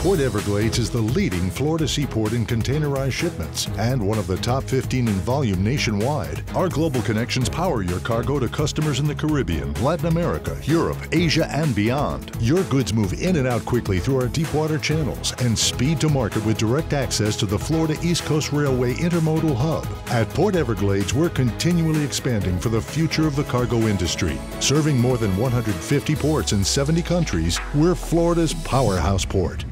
Port Everglades is the leading Florida seaport in containerized shipments and one of the top 15 in volume nationwide. Our global connections power your cargo to customers in the Caribbean, Latin America, Europe, Asia, and beyond. Your goods move in and out quickly through our deep water channels and speed to market with direct access to the Florida East Coast Railway Intermodal Hub. At Port Everglades, we're continually expanding for the future of the cargo industry. Serving more than 150 ports in 70 countries, we're Florida's powerhouse port.